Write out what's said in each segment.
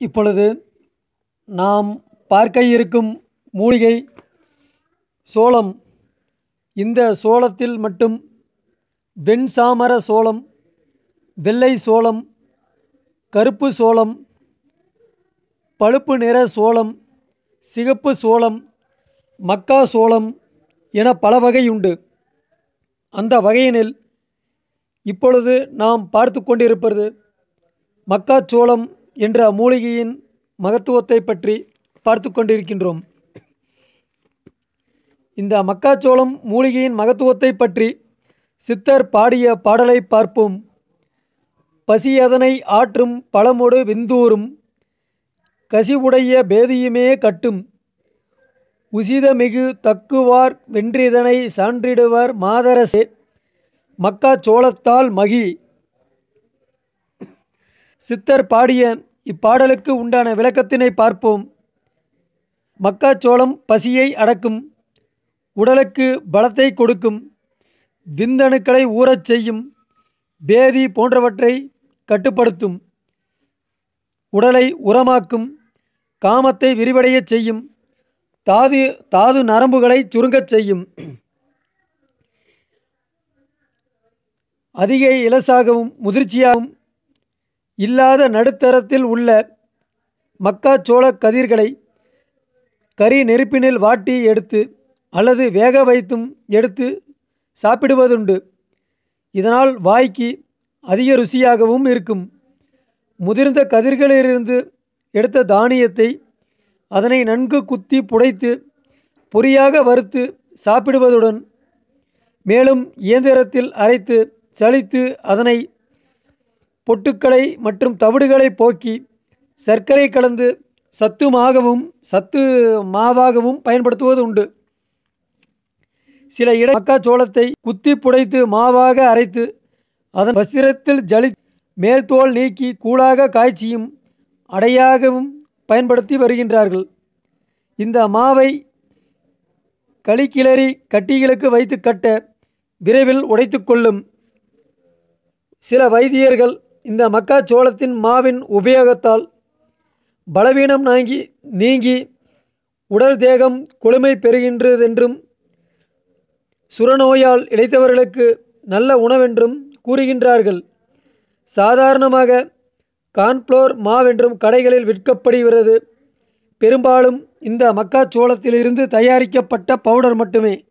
இப்பொழுது நாம் பார்க்க இருக்கும் மூலிகை சோளம். இந்த சோளத்தில் மட்டும் வெண்சாமர சோளம் வெள்ளை சோளம் கருப்பு சோளம் பழுப்பு நிற சோளம் சிகப்பு சோளம் மக்கா சோளம் என பல வகை உண்டு. அந்த வகையினில் இப்பொழுது நாம் பார்த்து கொண்டிருப்பது மக்காச்சோளம் என்ற மூலிகையின் மகத்துவத்தை பற்றி பார்த்து கொண்டிருக்கின்றோம். இந்த மக்காச்சோளம் மூலிகையின் மகத்துவத்தை பற்றி சித்தர் பாடிய பாடலை பார்ப்போம். பசி அதனை ஆற்றும் பழமொடு விந்தூரும் கசிவுடைய பேதியுமே கட்டும். உசிதமிகு தக்குவார் வென்றிதனை சான்றிடுவர் மாதரசே மக்காச்சோளத்தால் மகி. சித்தர் பாடிய இப்பாடலுக்கு உண்டான விளக்கத்தினை பார்ப்போம். மக்காச்சோளம் பசியை அடக்கும் உடலுக்கு பலத்தை கொடுக்கும் விந்தணுக்களை ஊறச் செய்யும் பேதி போன்றவற்றை கட்டுப்படுத்தும் உடலை உரமாக்கும் காமத்தை விரிவடையச் செய்யும் தாது தாது நரம்புகளை சுருங்கச் செய்யும் அதிக இலசாகவும் முதிர்ச்சியாகவும் இல்லாத நடுத்தரத்தில் உள்ள மக்காச்சோள கதிர்களை கறி நெருப்பினில் வாட்டி எடுத்து அல்லது வேக வைத்தும் எடுத்து சாப்பிடுவதுண்டு. இதனால் வாய்க்கு அதிக ருசியாகவும் இருக்கும். முதிர்ந்த கதிர்களிலிருந்து எடுத்த தானியத்தை அதனை நன்கு குத்தி புடைத்து பொரியாக வறுத்து சாப்பிடுவதுடன் மேலும் இயந்திரத்தில் அரைத்து சலித்து அதனை பொட்டுக்களை மற்றும் தவிடுகளை போக்கி சர்க்கரை கலந்து சத்துமாகவும் சத்து மாவாகவும் பயன்படுத்துவது உண்டு. சில இட மக்காச்சோளத்தை குத்தி புடைத்து மாவாக அரைத்து அதன் வஸ்திரத்தில் ஜலி மேல்தோல் நீக்கி கூழாக காய்ச்சியும் அடையாகவும் பயன்படுத்தி வருகின்றார்கள். இந்த மாவை களிக்கிளறி கட்டிகளுக்கு வைத்து கட்ட விரைவில் உடைத்து கொள்ளும் சில வைத்தியர்கள் இந்த மக்காச்சோளத்தின் மாவின் உபயோகத்தால் பலவீனம் நாங்கி நீங்கி உடல் தேகம் குளுமை பெறுகின்றதென்றும் சுரநோயால் இழைத்தவர்களுக்கு நல்ல உணவென்றும் கூறுகின்றார்கள். சாதாரணமாக கான்ஃப்ளோர் மாவென்றும் கடைகளில் விற்கப்படுகிறது. பெரும்பாலும் இந்த மக்காச்சோளத்திலிருந்து தயாரிக்கப்பட்ட பவுடர் மட்டுமே.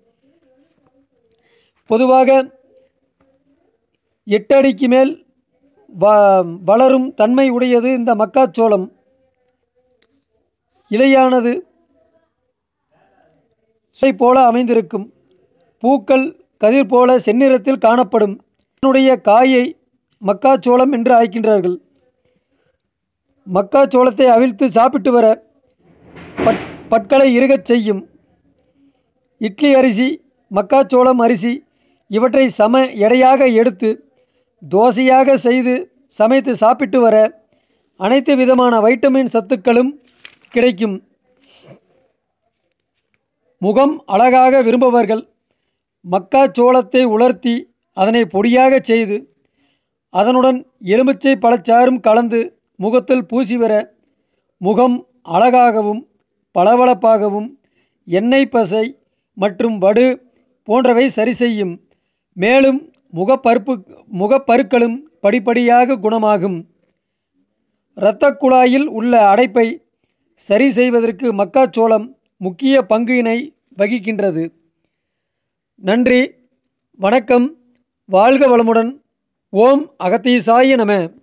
பொதுவாக எட்டு அடிக்கு மேல் வ வளரும் தன்மை உடையது இந்த மக்காச்சோளம். இலையானது சுவை போல அமைந்திருக்கும். பூக்கள் கதிர் போல செந்நிறத்தில் காணப்படும். இதனுடைய காயை மக்காச்சோளம் என்று அழைக்கின்றார்கள். மக்காச்சோளத்தை அவிழ்த்து சாப்பிட்டு வர பட் பற்களை இறுகச் செய்யும். இட்லி அரிசி மக்காச்சோளம் அரிசி இவற்றை சம எடையாக எடுத்து தோசையாக செய்து சமைத்து சாப்பிட்டு வர அனைத்து விதமான வைட்டமின் சத்துக்களும் கிடைக்கும். முகம் அழகாக விரும்பவர்கள் மக்காச்சோளத்தை உலர்த்தி அதனை பொடியாக செய்து அதனுடன் எலுமிச்சை பழச்சாறும் கலந்து முகத்தில் பூசி வர முகம் அழகாகவும் பளபளப்பாகவும் எண்ணெய் பசை மற்றும் வடு போன்றவை சரி செய்யும். மேலும் முகப்பருப்பு முகப்பருக்களும் படிப்படியாக குணமாகும். இரத்த குழாயில் உள்ள அடைப்பை சரி செய்வதற்கு மக்காச்சோளம் முக்கிய பங்கினை வகிக்கின்றது. நன்றி வணக்கம் வாழ்க வளமுடன். ஓம் அகத்தீசாய நம.